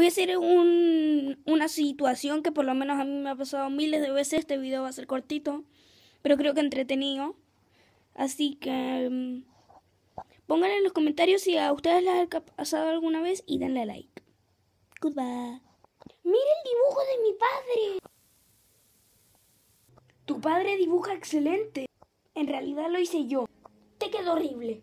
Voy a hacer un, una situación que por lo menos a mí me ha pasado miles de veces. Este video va a ser cortito, pero creo que entretenido. Así que mm, pongan en los comentarios si a ustedes les ha pasado alguna vez y denle like. Goodbye. Mira el dibujo de mi padre. Tu padre dibuja excelente. En realidad lo hice yo. Te quedó horrible.